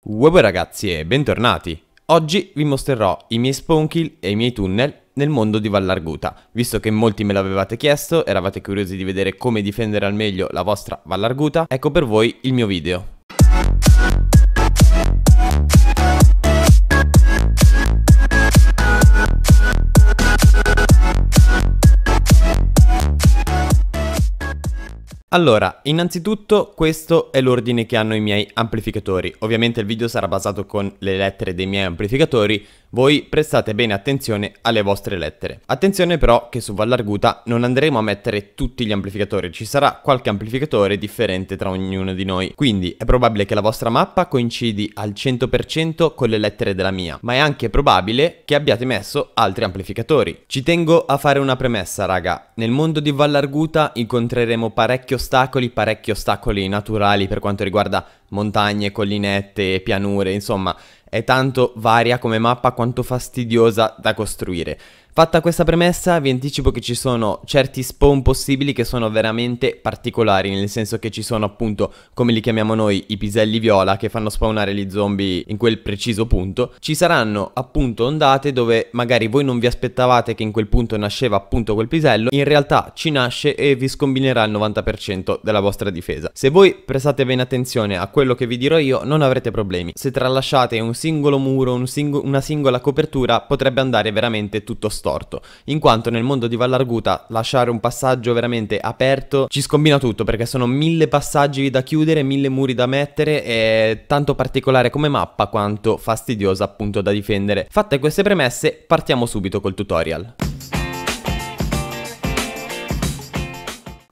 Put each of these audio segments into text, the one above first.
Uè ragazzi e bentornati! Oggi vi mostrerò i miei spawnkill e i miei tunnel nel mondo di Vallarguta. Visto che molti me l'avevate chiesto, eravate curiosi di vedere come difendere al meglio la vostra Vallarguta, ecco per voi il mio video. Allora, innanzitutto questo è l'ordine che hanno i miei amplificatori. Ovviamente il video sarà basato con le lettere dei miei amplificatori, voi prestate bene attenzione alle vostre lettere. Attenzione però che su Vallarguta non andremo a mettere tutti gli amplificatori, ci sarà qualche amplificatore differente tra ognuno di noi. Quindi è probabile che la vostra mappa coincidi al 100% con le lettere della mia, ma è anche probabile che abbiate messo altri amplificatori. Ci tengo a fare una premessa raga, nel mondo di Vallarguta incontreremo parecchi ostacoli, parecchi ostacoli naturali per quanto riguarda montagne, collinette, pianure, insomma è tanto varia come mappa quanto fastidiosa da costruire. Fatta questa premessa vi anticipo che ci sono certi spawn possibili che sono veramente particolari, nel senso che ci sono appunto, come li chiamiamo noi, i piselli viola che fanno spawnare gli zombie in quel preciso punto. Ci saranno appunto ondate dove magari voi non vi aspettavate che in quel punto nasceva appunto quel pisello, in realtà ci nasce e vi scombinerà il 90% della vostra difesa. Se voi prestate bene attenzione a quello che vi dirò io non avrete problemi. Se tralasciate un singolo muro, un sing una singola copertura potrebbe andare veramente tutto storto storto, in quanto nel mondo di Vallarguta lasciare un passaggio veramente aperto ci scombina tutto perché sono mille passaggi da chiudere, mille muri da mettere e tanto particolare come mappa quanto fastidiosa appunto da difendere. Fatte queste premesse partiamo subito col tutorial.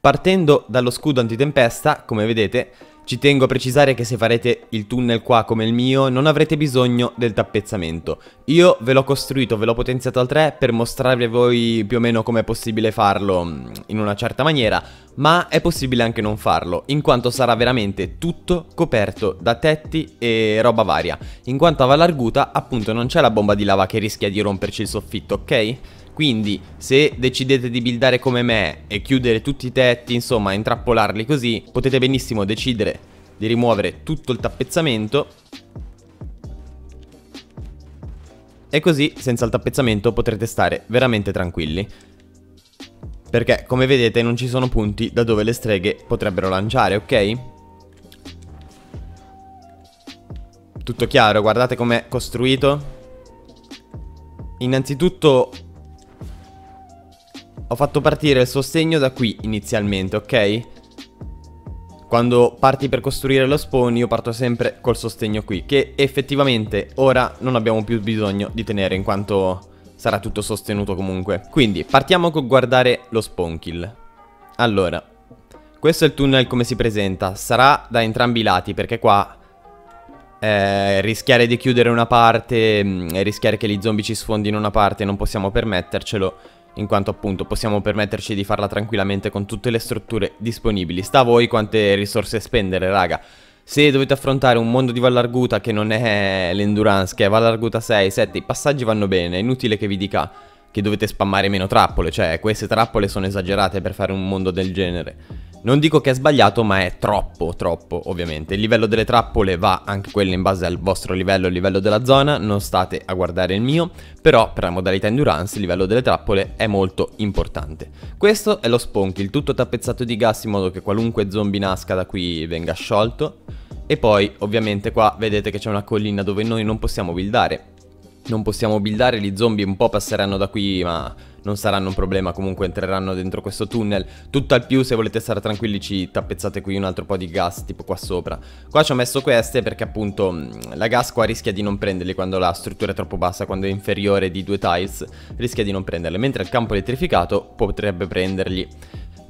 Partendo dallo scudo antitempesta, come vedete, ci tengo a precisare che se farete il tunnel qua come il mio non avrete bisogno del tappezzamento. Io ve l'ho costruito, ve l'ho potenziato al 3 per mostrarvi a voi più o meno come è possibile farlo mm, in una certa maniera, ma è possibile anche non farlo, in quanto sarà veramente tutto coperto da tetti e roba varia, in quanto a Valarguta appunto non c'è la bomba di lava che rischia di romperci il soffitto, ok? Quindi se decidete di buildare come me e chiudere tutti i tetti, insomma intrappolarli così, potete benissimo decidere di rimuovere tutto il tappezzamento e così senza il tappezzamento potrete stare veramente tranquilli. Perché come vedete non ci sono punti da dove le streghe potrebbero lanciare, ok? Tutto chiaro, guardate com'è costruito. Innanzitutto ho fatto partire il sostegno da qui inizialmente, ok? Quando parti per costruire lo spawn io parto sempre col sostegno qui Che effettivamente ora non abbiamo più bisogno di tenere in quanto sarà tutto sostenuto comunque. Quindi partiamo con guardare lo spawn kill. Allora Questo è il tunnel come si presenta. Sarà da entrambi i lati perché qua eh, rischiare di chiudere una parte mm, rischiare che gli zombie ci sfondino una parte non possiamo permettercelo in quanto appunto possiamo permetterci di farla tranquillamente con tutte le strutture disponibili. Sta a voi quante risorse spendere, raga. Se dovete affrontare un mondo di Vallarguta che non è l'Endurance, che è Vallarguta 6, 7, i passaggi vanno bene, è inutile che vi dica che dovete spammare meno trappole, cioè queste trappole sono esagerate per fare un mondo del genere. Non dico che è sbagliato, ma è troppo, troppo, ovviamente. Il livello delle trappole va anche quello in base al vostro livello, il livello della zona, non state a guardare il mio, però per la modalità endurance il livello delle trappole è molto importante. Questo è lo Spunky, tutto tappezzato di gas in modo che qualunque zombie nasca da qui venga sciolto. E poi, ovviamente, qua vedete che c'è una collina dove noi non possiamo buildare, non possiamo buildare, gli zombie un po' passeranno da qui ma non saranno un problema, comunque entreranno dentro questo tunnel. Tutto al più, se volete stare tranquilli, ci tappezzate qui un altro po' di gas, tipo qua sopra. Qua ci ho messo queste perché appunto la gas qua rischia di non prenderli quando la struttura è troppo bassa, quando è inferiore di due tiles, rischia di non prenderle, mentre il campo elettrificato potrebbe prenderli.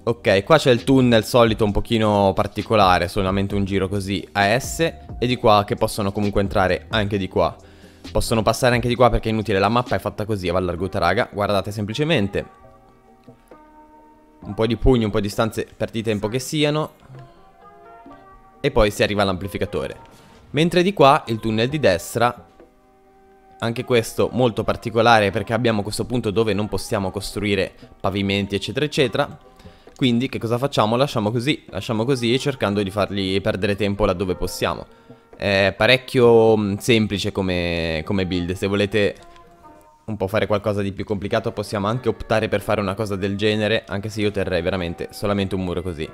Ok, qua c'è il tunnel solito un pochino particolare, solamente un giro così a S, e di qua che possono comunque entrare anche di qua. Possono passare anche di qua perché è inutile, la mappa è fatta così, va allargata raga, guardate semplicemente. Un po' di pugni, un po' di stanze per di tempo che siano. E poi si arriva all'amplificatore. Mentre di qua il tunnel di destra, anche questo molto particolare perché abbiamo questo punto dove non possiamo costruire pavimenti eccetera eccetera. Quindi che cosa facciamo? Lasciamo così, lasciamo così cercando di fargli perdere tempo laddove possiamo. È parecchio mm, semplice come, come build, se volete un po' fare qualcosa di più complicato possiamo anche optare per fare una cosa del genere, anche se io terrei veramente solamente un muro così.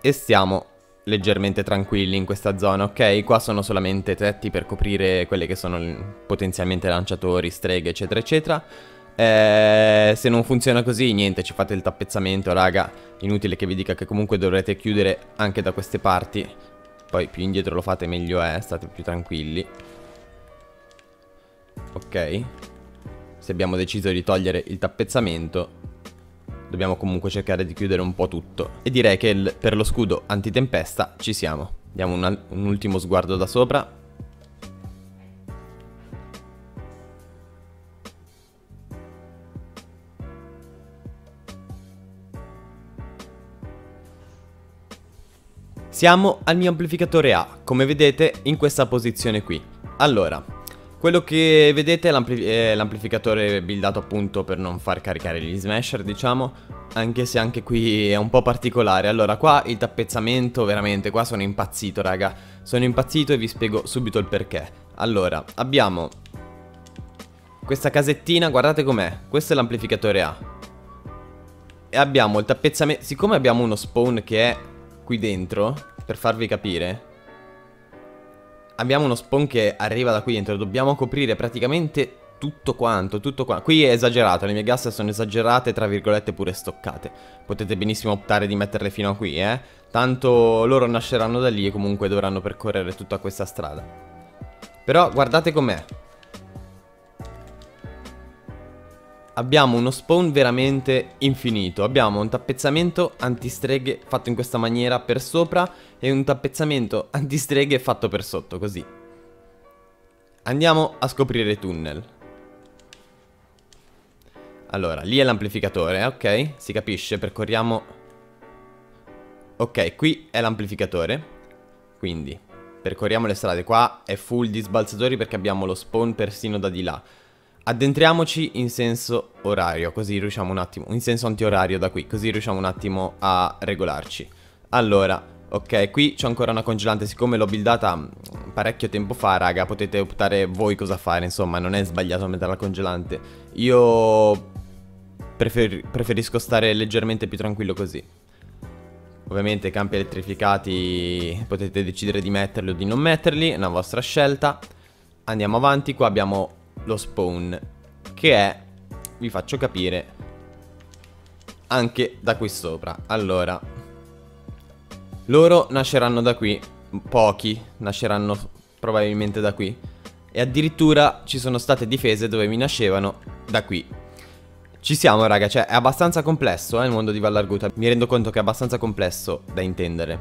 E stiamo leggermente tranquilli in questa zona, ok? Qua sono solamente tetti per coprire quelle che sono potenzialmente lanciatori, streghe, eccetera, eccetera. Eh, se non funziona così, niente, ci fate il tappezzamento, raga. Inutile che vi dica che comunque dovrete chiudere anche da queste parti. Poi più indietro lo fate meglio è, state più tranquilli. Ok. Se abbiamo deciso di togliere il tappezzamento, dobbiamo comunque cercare di chiudere un po' tutto. E direi che per lo scudo antitempesta ci siamo. Diamo un, un ultimo sguardo da sopra. Siamo al mio amplificatore A, come vedete in questa posizione qui. Allora, quello che vedete è l'amplificatore buildato appunto per non far caricare gli smasher, diciamo, anche se anche qui è un po' particolare. Allora, qua il tappezzamento, veramente, qua sono impazzito, raga. Sono impazzito e vi spiego subito il perché. Allora, abbiamo questa casettina, guardate com'è. Questo è l'amplificatore A. E abbiamo il tappezzamento, siccome abbiamo uno spawn che è qui dentro, per farvi capire, abbiamo uno spawn che arriva da qui dentro, dobbiamo coprire praticamente tutto quanto, tutto quanto. Qui è esagerato, le mie gas sono esagerate, tra virgolette pure stoccate. Potete benissimo optare di metterle fino a qui, eh. Tanto loro nasceranno da lì e comunque dovranno percorrere tutta questa strada. Però guardate com'è. Abbiamo uno spawn veramente infinito. Abbiamo un tappezzamento antistreghe fatto in questa maniera per sopra e un tappezzamento antistreghe fatto per sotto, così. Andiamo a scoprire i tunnel. Allora, lì è l'amplificatore, ok? Si capisce, percorriamo... Ok, qui è l'amplificatore. Quindi, percorriamo le strade. Qua è full di sbalzatori perché abbiamo lo spawn persino da di là. Addentriamoci in senso orario, così riusciamo un attimo, in senso antiorario da qui, così riusciamo un attimo a regolarci. Allora, ok, qui c'è ancora una congelante, siccome l'ho buildata mm, parecchio tempo fa, raga, potete optare voi cosa fare, insomma, non è sbagliato mettere la congelante. Io prefer preferisco stare leggermente più tranquillo così. Ovviamente campi elettrificati potete decidere di metterli o di non metterli, è una vostra scelta. Andiamo avanti, qua abbiamo lo spawn Che è, vi faccio capire Anche da qui sopra. Allora Loro nasceranno da qui Pochi nasceranno probabilmente da qui E addirittura ci sono state difese dove mi nascevano da qui. Ci siamo raga, cioè è abbastanza complesso eh, il mondo di Vallarguta. Mi rendo conto che è abbastanza complesso da intendere.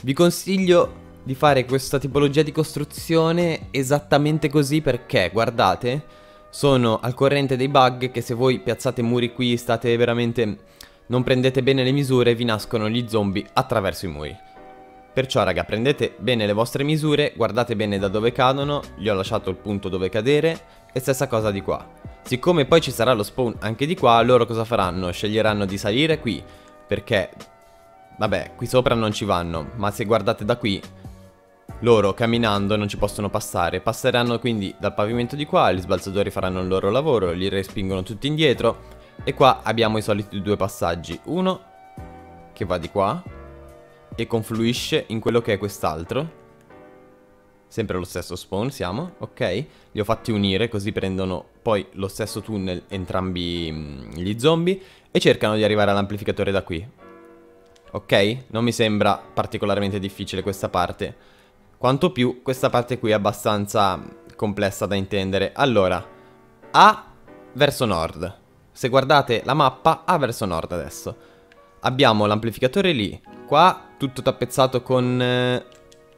Vi consiglio di fare questa tipologia di costruzione esattamente così perché, guardate, sono al corrente dei bug che se voi piazzate muri qui, state veramente... non prendete bene le misure, vi nascono gli zombie attraverso i muri. Perciò raga, prendete bene le vostre misure, guardate bene da dove cadono, gli ho lasciato il punto dove cadere, e stessa cosa di qua. Siccome poi ci sarà lo spawn anche di qua, loro cosa faranno? Sceglieranno di salire qui, perché... Vabbè, qui sopra non ci vanno, ma se guardate da qui loro camminando non ci possono passare, passeranno quindi dal pavimento di qua, gli sbalzatori faranno il loro lavoro, li respingono tutti indietro e qua abbiamo i soliti due passaggi, uno che va di qua e confluisce in quello che è quest'altro Sempre lo stesso spawn siamo, ok? Li ho fatti unire così prendono poi lo stesso tunnel entrambi mm, gli zombie e cercano di arrivare all'amplificatore da qui. Ok? Non mi sembra particolarmente difficile questa parte. Quanto più questa parte qui è abbastanza complessa da intendere. Allora, A verso nord. Se guardate la mappa, A verso nord adesso. Abbiamo l'amplificatore lì. Qua tutto tappezzato con... Eh,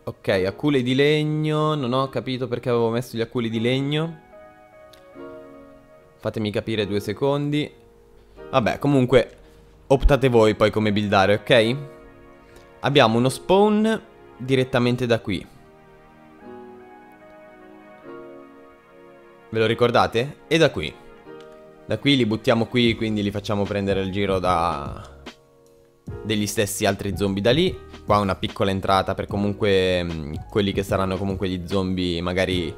ok, acculi di legno. Non ho capito perché avevo messo gli acculi di legno. Fatemi capire due secondi. Vabbè, comunque optate voi poi come buildare, ok? Abbiamo uno spawn direttamente da qui. Ve lo ricordate? E da qui. Da qui li buttiamo qui, quindi li facciamo prendere il giro da... degli stessi altri zombie da lì. qua una piccola entrata per comunque mh, mm, quelli che saranno comunque gli zombie, magari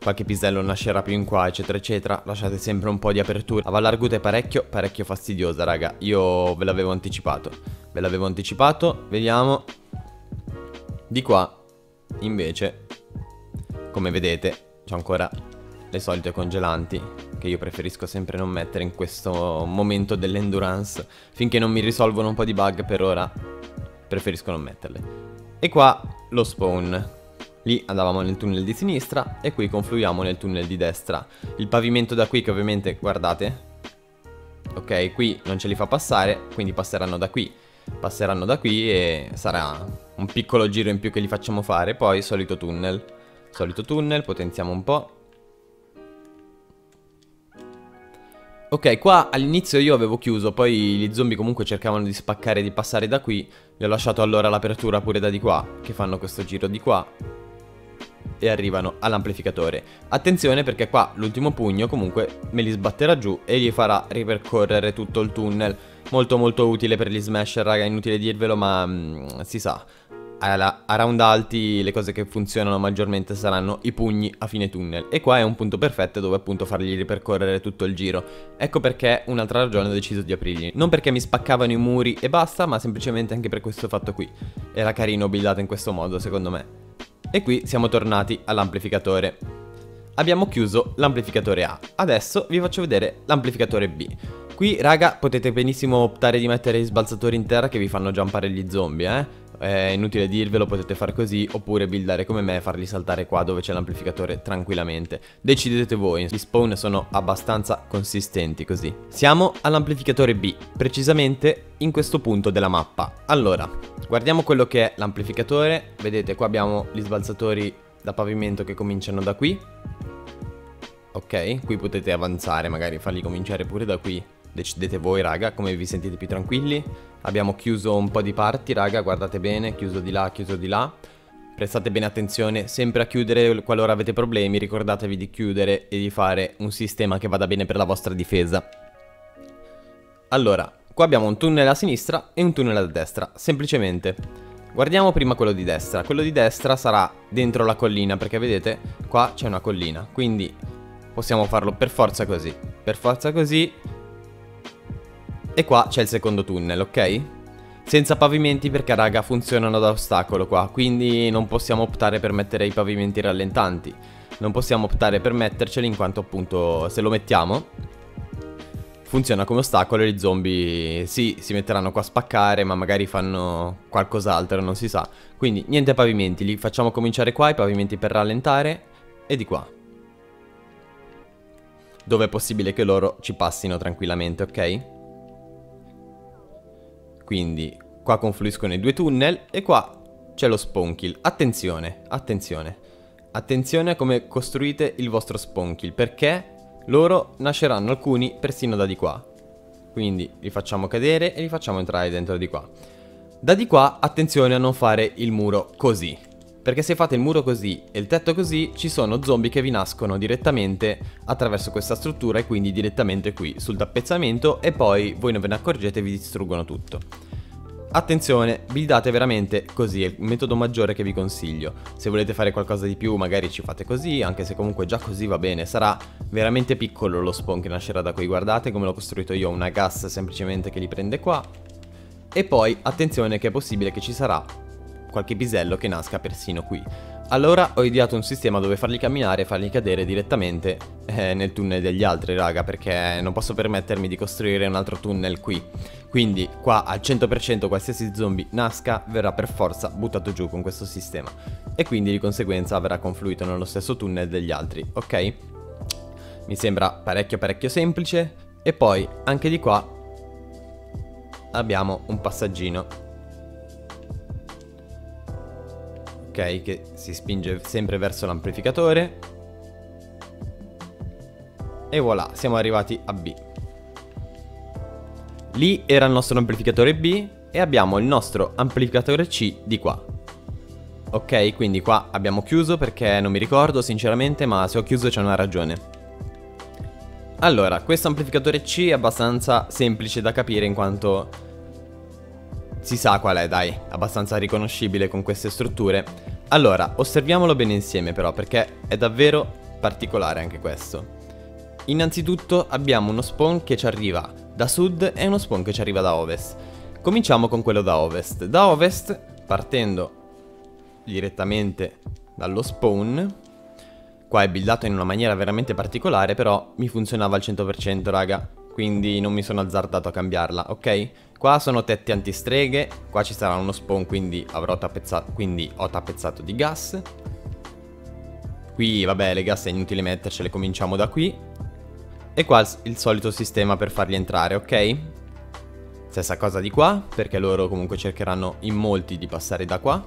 qualche pisello nascerà più in qua, eccetera, eccetera. Lasciate sempre un po' di apertura. La Vallargut è parecchio, parecchio fastidiosa, raga. Io ve l'avevo anticipato. Ve l'avevo anticipato, vediamo. Di qua, invece, come vedete, c'è ancora le solite congelanti che io preferisco sempre non mettere in questo momento dell'endurance. Finché non mi risolvono un po' di bug per ora, preferisco non metterle. E qua lo spawn. Lì andavamo nel tunnel di sinistra e qui confluiamo nel tunnel di destra. Il pavimento da qui che ovviamente, guardate, ok, qui non ce li fa passare, quindi passeranno da qui. Passeranno da qui e sarà un piccolo giro in più che li facciamo fare, poi solito tunnel. Solito tunnel, potenziamo un po'. Ok, qua all'inizio io avevo chiuso, poi gli zombie comunque cercavano di spaccare e di passare da qui. Gli ho lasciato allora l'apertura pure da di qua, che fanno questo giro di qua. E arrivano all'amplificatore. Attenzione perché qua l'ultimo pugno comunque me li sbatterà giù e gli farà ripercorrere tutto il tunnel. Molto molto utile per gli smasher, raga, inutile dirvelo ma mm, si sa a round alti le cose che funzionano maggiormente saranno i pugni a fine tunnel e qua è un punto perfetto dove appunto fargli ripercorrere tutto il giro. Ecco perché un'altra ragione ho deciso di aprirli. Non perché mi spaccavano i muri e basta, ma semplicemente anche per questo fatto qui. Era carino buildato in questo modo secondo me. E qui siamo tornati all'amplificatore. Abbiamo chiuso l'amplificatore A. Adesso vi faccio vedere l'amplificatore B. Qui, raga, potete benissimo optare di mettere i sbalzatori in terra che vi fanno jumpare gli zombie, eh. È inutile dirvelo, potete fare così oppure buildare come me e farli saltare qua dove c'è l'amplificatore tranquillamente. Decidete voi, gli spawn sono abbastanza consistenti così. Siamo all'amplificatore B, precisamente in questo punto della mappa. Allora, guardiamo quello che è l'amplificatore. Vedete qua abbiamo gli sbalzatori da pavimento che cominciano da qui. Ok, qui potete avanzare, magari farli cominciare pure da qui Decidete voi raga come vi sentite più tranquilli. Abbiamo chiuso un po' di parti raga guardate bene Chiuso di là, chiuso di là. Prestate bene attenzione sempre a chiudere qualora avete problemi Ricordatevi di chiudere e di fare un sistema che vada bene per la vostra difesa. Allora, qua abbiamo un tunnel a sinistra e un tunnel a destra Semplicemente. Guardiamo prima quello di destra. Quello di destra sarà dentro la collina Perché vedete qua c'è una collina Quindi possiamo farlo per forza così. Per forza così e qua c'è il secondo tunnel, ok? Senza pavimenti perché raga funzionano da ostacolo qua Quindi non possiamo optare per mettere i pavimenti rallentanti Non possiamo optare per metterceli in quanto appunto se lo mettiamo Funziona come ostacolo e gli zombie sì si metteranno qua a spaccare ma magari fanno qualcos'altro non si sa Quindi niente pavimenti, li facciamo cominciare qua i pavimenti per rallentare e di qua Dove è possibile che loro ci passino tranquillamente ok? Quindi qua confluiscono i due tunnel e qua c'è lo spawn. Attenzione, attenzione. Attenzione a come costruite il vostro spawn perché loro nasceranno alcuni persino da di qua. Quindi li facciamo cadere e li facciamo entrare dentro di qua. Da di qua attenzione a non fare il muro così. Perché se fate il muro così e il tetto così, ci sono zombie che vi nascono direttamente attraverso questa struttura e quindi direttamente qui sul tappezzamento e poi voi non ve ne accorgete e vi distruggono tutto. Attenzione, buildate veramente così, è il metodo maggiore che vi consiglio. Se volete fare qualcosa di più magari ci fate così, anche se comunque già così va bene. Sarà veramente piccolo lo spawn che nascerà da qui, guardate come l'ho costruito io, una gas semplicemente che li prende qua. E poi attenzione che è possibile che ci sarà qualche pisello che nasca persino qui. Allora ho ideato un sistema dove farli camminare e farli cadere direttamente eh, nel tunnel degli altri, raga, perché non posso permettermi di costruire un altro tunnel qui. Quindi qua al 100% qualsiasi zombie nasca verrà per forza buttato giù con questo sistema. E quindi di conseguenza verrà confluito nello stesso tunnel degli altri, ok? Mi sembra parecchio parecchio semplice. E poi anche di qua abbiamo un passaggino ok? Che si spinge sempre verso l'amplificatore. E voilà, siamo arrivati a B. Lì era il nostro amplificatore B e abbiamo il nostro amplificatore C di qua. Ok, quindi qua abbiamo chiuso perché non mi ricordo sinceramente, ma se ho chiuso c'è una ragione. Allora, questo amplificatore C è abbastanza semplice da capire in quanto si sa qual è, dai, abbastanza riconoscibile con queste strutture. Allora, osserviamolo bene insieme però, perché è davvero particolare anche questo. Innanzitutto abbiamo uno spawn che ci arriva da sud e uno spawn che ci arriva da ovest. Cominciamo con quello da ovest. Da ovest, partendo direttamente dallo spawn, qua è buildato in una maniera veramente particolare, però mi funzionava al 100% raga, quindi non mi sono azzardato a cambiarla, ok? Qua sono tetti antistreghe, qua ci sarà uno spawn quindi, quindi ho tappezzato di gas. Qui vabbè le gas è inutile mettercele, cominciamo da qui. E qua il solito sistema per farli entrare, ok? Stessa cosa di qua, perché loro comunque cercheranno in molti di passare da qua.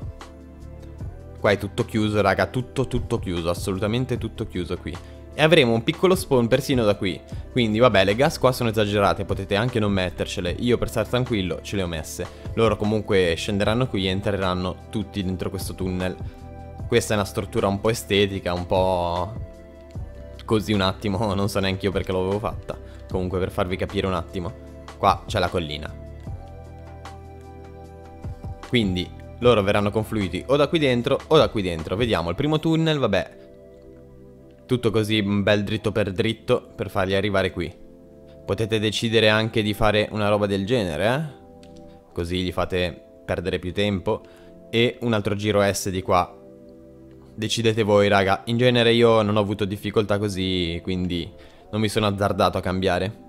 Qua è tutto chiuso, raga, tutto tutto chiuso, assolutamente tutto chiuso qui. E avremo un piccolo spawn persino da qui. Quindi vabbè, le gas qua sono esagerate, potete anche non mettercele. Io per stare tranquillo ce le ho messe. Loro comunque scenderanno qui e entreranno tutti dentro questo tunnel. Questa è una struttura un po' estetica, un po' così un attimo, non so neanche io perché l'avevo fatta. Comunque per farvi capire un attimo. Qua c'è la collina. Quindi loro verranno confluiti o da qui dentro o da qui dentro. Vediamo, il primo tunnel, vabbè, tutto così un bel dritto per dritto per farli arrivare qui. Potete decidere anche di fare una roba del genere, eh? Così gli fate perdere più tempo. E un altro giro S di qua. Decidete voi, raga. In genere io non ho avuto difficoltà così, quindi non mi sono azzardato a cambiare.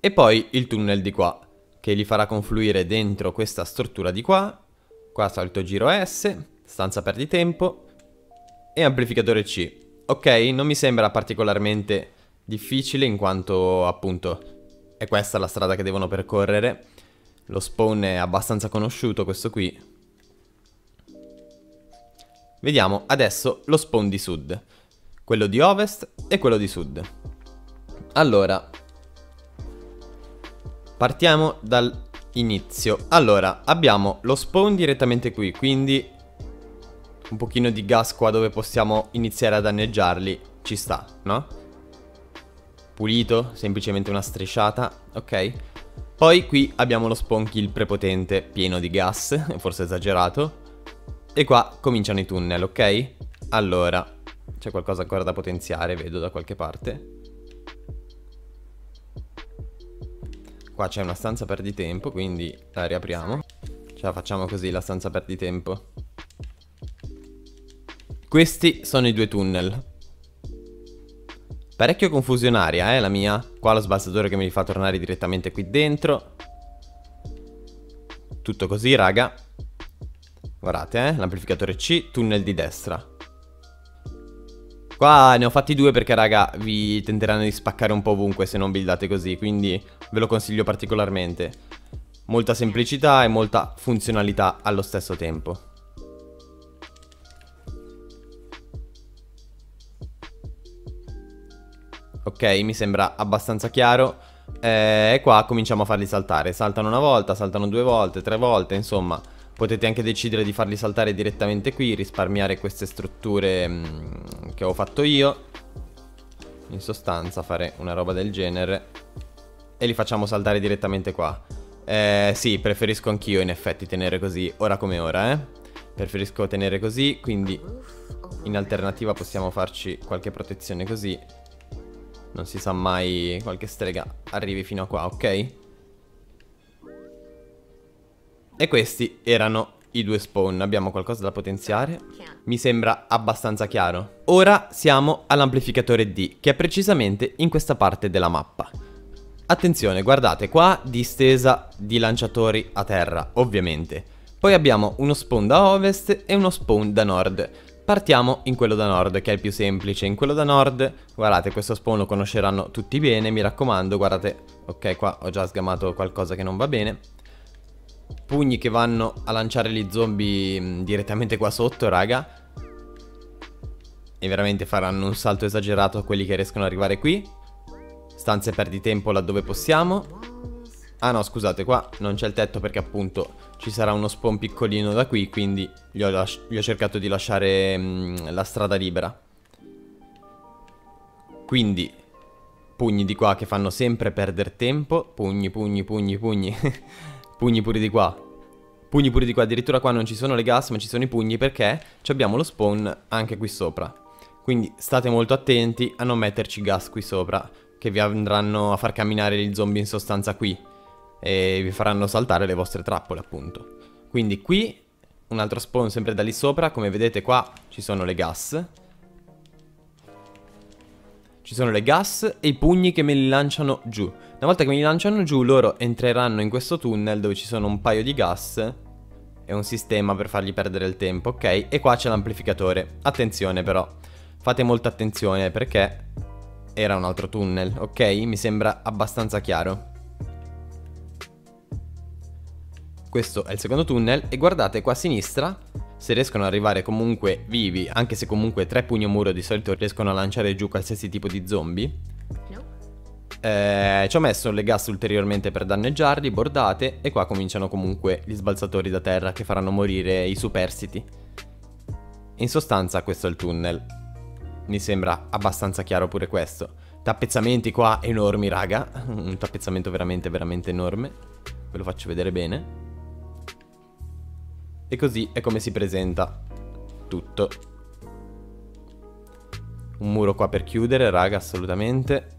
E poi il tunnel di qua che li farà confluire dentro questa struttura di qua. Qua solito giro S, stanza perdi tempo e amplificatore C. Ok, non mi sembra particolarmente difficile in quanto appunto è questa la strada che devono percorrere. Lo spawn è abbastanza conosciuto questo qui. Vediamo adesso lo spawn di sud. Quello di ovest e quello di sud. Allora, Partiamo dall'inizio. Allora, abbiamo lo spawn direttamente qui, quindi un pochino di gas qua dove possiamo iniziare a danneggiarli. Ci sta, no? Pulito, semplicemente una strisciata, ok? Poi qui abbiamo lo spawn kill prepotente, pieno di gas, forse esagerato. E qua cominciano i tunnel, ok? Allora, c'è qualcosa ancora da potenziare, vedo da qualche parte. Qua c'è una stanza perdi tempo, quindi la riapriamo. Ce la facciamo così, la stanza perdi tempo. Questi sono i due tunnel. Parecchio confusionaria, eh, la mia. Qua lo sbalzatore che mi fa tornare direttamente qui dentro. Tutto così, raga. Guardate, eh, l'amplificatore C, tunnel di destra. Qua ne ho fatti due perché raga vi tenteranno di spaccare un po' ovunque se non buildate così Quindi ve lo consiglio particolarmente. Molta semplicità e molta funzionalità allo stesso tempo. Ok mi sembra abbastanza chiaro. Eh, E qua cominciamo a farli saltare. Saltano una volta, saltano due volte, tre volte insomma Potete anche decidere di farli saltare direttamente qui, risparmiare queste strutture mm, che ho fatto io. In sostanza fare una roba del genere. E li facciamo saltare direttamente qua. Eh, sì, preferisco anch'io in effetti tenere così, ora come ora, eh. Preferisco tenere così, quindi in alternativa possiamo farci qualche protezione così. Non si sa mai qualche strega arrivi fino a qua, ok? E questi erano i due spawn. Abbiamo qualcosa da potenziare? Mi sembra abbastanza chiaro. Ora siamo all'amplificatore D, che è precisamente in questa parte della mappa. Attenzione, guardate, qua distesa di lanciatori a terra, ovviamente. Poi abbiamo uno spawn da ovest e uno spawn da nord. Partiamo in quello da nord, che è il più semplice. In quello da nord, guardate, questo spawn lo conosceranno tutti bene, mi raccomando, guardate. Ok, qua ho già sgamato qualcosa che non va bene pugni che vanno a lanciare gli zombie mm, direttamente qua sotto, raga. E veramente faranno un salto esagerato a quelli che riescono ad arrivare qui. Stanze perdi tempo laddove possiamo. Ah no, scusate, qua non c'è il tetto perché appunto ci sarà uno spawn piccolino da qui, quindi gli ho, gli ho cercato di lasciare mh, mm, la strada libera. Quindi pugni di qua che fanno sempre perdere tempo. Pugni, pugni, pugni, pugni. pugni pure di qua. Pugni pure di qua, addirittura qua non ci sono le gas ma ci sono i pugni perché abbiamo lo spawn anche qui sopra. Quindi state molto attenti a non metterci gas qui sopra che vi andranno a far camminare gli zombie in sostanza qui e vi faranno saltare le vostre trappole appunto. Quindi qui un altro spawn sempre da lì sopra, come vedete qua ci sono le gas. Ci sono le gas e i pugni che me li lanciano giù. Una volta che me li lanciano giù loro entreranno in questo tunnel dove ci sono un paio di gas e un sistema per fargli perdere il tempo, ok? E qua c'è l'amplificatore. Attenzione però, fate molta attenzione perché era un altro tunnel, ok? Mi sembra abbastanza chiaro. Questo è il secondo tunnel e guardate qua a sinistra se riescono ad arrivare comunque vivi, anche se comunque tre pugno muro di solito riescono a lanciare giù qualsiasi tipo di zombie. Eh, ci ho messo le gas ulteriormente per danneggiarli, bordate, e qua cominciano comunque gli sbalzatori da terra che faranno morire i superstiti. In sostanza questo è il tunnel. Mi sembra abbastanza chiaro pure questo. Tappezzamenti qua enormi, raga. Un tappezzamento veramente, veramente enorme. Ve lo faccio vedere bene. E così è come si presenta tutto. Un muro qua per chiudere, raga, assolutamente.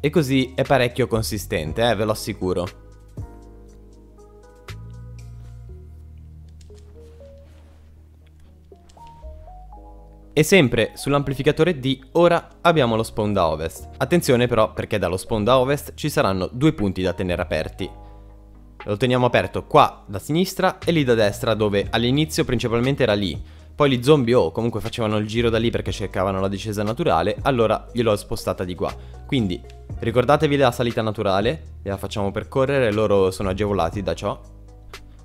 E così è parecchio consistente, eh, ve lo assicuro. E sempre sull'amplificatore D ora abbiamo lo spawn da ovest. Attenzione però perché dallo spawn da ovest ci saranno due punti da tenere aperti. Lo teniamo aperto qua da sinistra e lì da destra dove all'inizio principalmente era lì. Poi gli zombie oh, comunque facevano il giro da lì perché cercavano la discesa naturale, allora gliel'ho spostata di qua. Quindi ricordatevi la salita naturale, la facciamo percorrere, loro sono agevolati da ciò.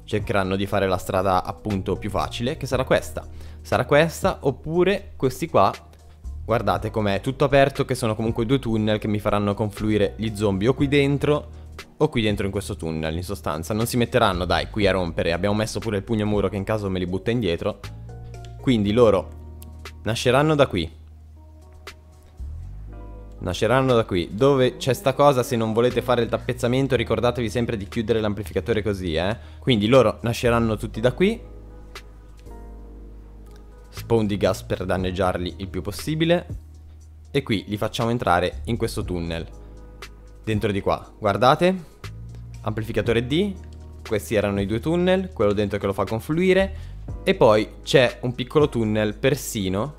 Cercheranno di fare la strada appunto più facile, che sarà questa. Sarà questa oppure questi qua. Guardate com'è tutto aperto che sono comunque due tunnel che mi faranno confluire gli zombie o qui dentro o qui dentro in questo tunnel in sostanza. Non si metteranno dai qui a rompere. Abbiamo messo pure il pugno muro che in caso me li butta indietro Quindi loro nasceranno da qui. Nasceranno da qui. Dove c'è sta cosa se non volete fare il tappezzamento ricordatevi sempre di chiudere l'amplificatore così eh. Quindi loro nasceranno tutti da qui. Spawn di gas per danneggiarli il più possibile. E qui li facciamo entrare in questo tunnel. Dentro di qua. Guardate. Amplificatore D. Questi erano i due tunnel. Quello dentro che lo fa confluire e poi c'è un piccolo tunnel persino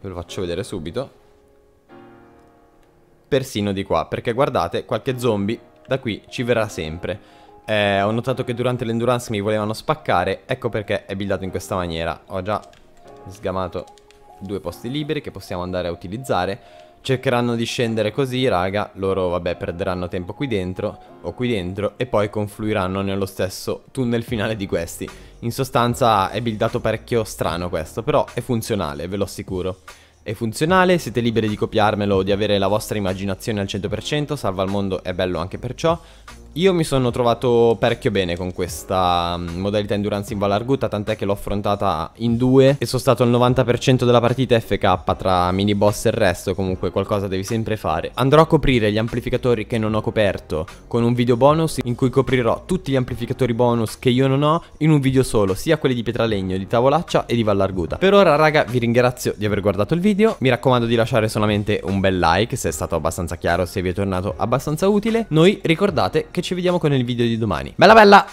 ve lo faccio vedere subito persino di qua perché guardate qualche zombie da qui ci verrà sempre eh, ho notato che durante l'endurance mi volevano spaccare, ecco perché è buildato in questa maniera. Ho già sgamato due posti liberi che possiamo andare a utilizzare. Cercheranno di scendere così, raga, loro vabbè perderanno tempo qui dentro o qui dentro e poi confluiranno nello stesso tunnel finale di questi. In sostanza è buildato parecchio strano questo, però è funzionale, ve lo assicuro. È funzionale, siete liberi di copiarmelo o di avere la vostra immaginazione al 100%, salva al mondo è bello anche perciò. Io mi sono trovato parecchio bene con questa mm, modalità endurance in Valarguta, tant'è che l'ho affrontata in due e sono stato al 90% della partita FK tra mini boss e il resto, comunque qualcosa devi sempre fare. Andrò a coprire gli amplificatori che non ho coperto con un video bonus in cui coprirò tutti gli amplificatori bonus che io non ho in un video solo, sia quelli di Pietralegno, di Tavolaccia e di Vallarguta. Per ora raga vi ringrazio di aver guardato il video, mi raccomando di lasciare solamente un bel like se è stato abbastanza chiaro, se vi è tornato abbastanza utile. Noi ricordate che ci vediamo con il video di domani. Bella bella!